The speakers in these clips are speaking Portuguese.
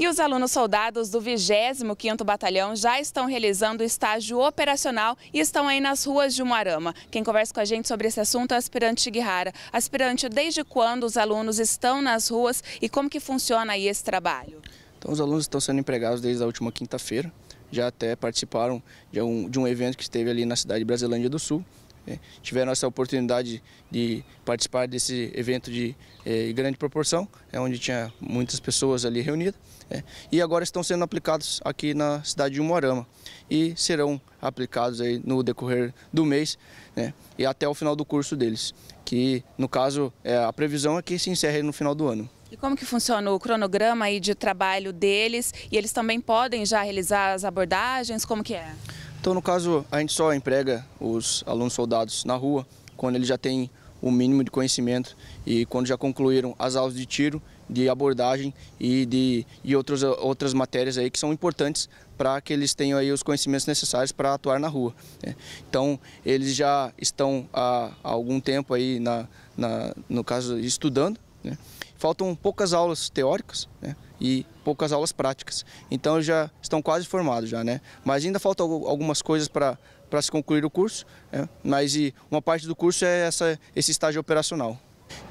E os alunos soldados do 25º Batalhão já estão realizando o estágio operacional e estão aí nas ruas de Umuarama. Quem conversa com a gente sobre esse assunto é o aspirante Shigihara. Aspirante, desde quando os alunos estão nas ruas e como que funciona aí esse trabalho? Então os alunos estão sendo empregados desde a última quinta-feira. Já até participaram de um, de um evento que esteve ali na cidade de Brasilândia do Sul, é, tiveram essa oportunidade de participar desse evento de é, grande proporção, é onde tinha muitas pessoas ali reunidas, é, e agora estão sendo aplicados aqui na cidade de Umuarama e serão aplicados aí no decorrer do mês né, e até o final do curso deles, que no caso é, a previsão é que se encerre no final do ano. E como que funciona o cronograma aí de trabalho deles? E eles também podem já realizar as abordagens? Como que é? Então, no caso, a gente só emprega os alunos soldados na rua quando eles já têm o mínimo de conhecimento e quando já concluíram as aulas de tiro, de abordagem e de e outras, outras matérias aí que são importantes para que eles tenham aí os conhecimentos necessários para atuar na rua. Né? Então, eles já estão há, há algum tempo aí, na, na, no caso, estudando, né? Faltam poucas aulas teóricas né? E poucas aulas práticas. Então já estão quase formados já, né? Mas ainda faltam algumas coisas para para se concluir o curso, né? mas e uma parte do curso é essa, esse estágio operacional.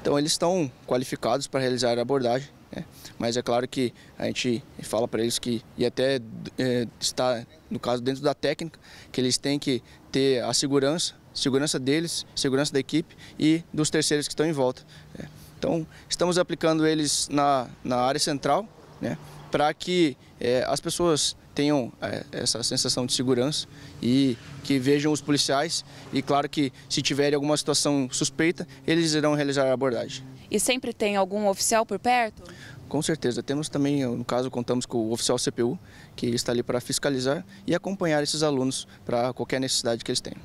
Então eles estão qualificados para realizar a abordagem, né? mas é claro que a gente fala para eles que, e até é, está, no caso, dentro da técnica, que eles têm que ter a segurança, segurança deles, segurança da equipe e dos terceiros que estão em volta. Né? Então, estamos aplicando eles na, na área central, né, para que é, as pessoas tenham é, essa sensação de segurança e que vejam os policiais e claro que se tiverem alguma situação suspeita, eles irão realizar a abordagem. E sempre tem algum oficial por perto? Com certeza. Temos também, no caso, contamos com o oficial CPU, que está ali para fiscalizar e acompanhar esses alunos para qualquer necessidade que eles tenham.